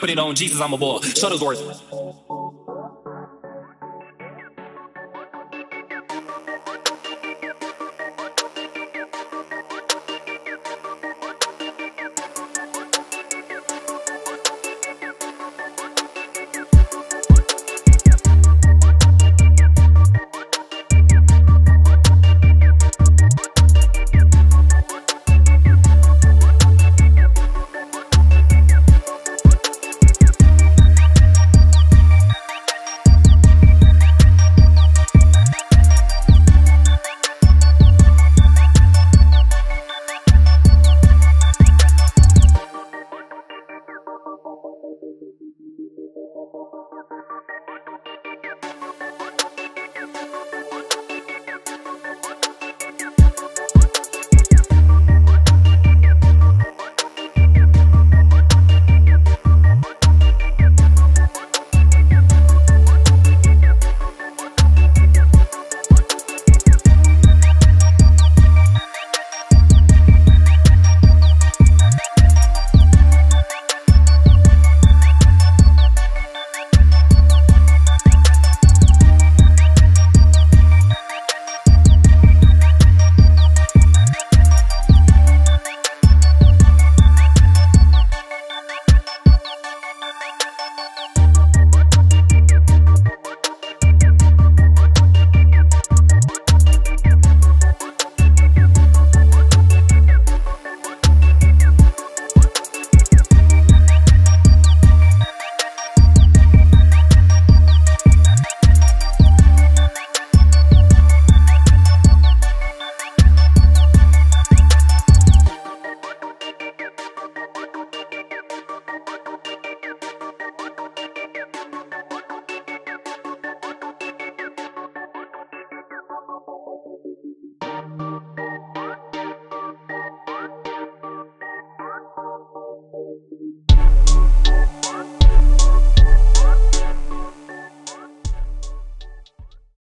Put it on Jesus, I'm a boy. Shuttlesworth.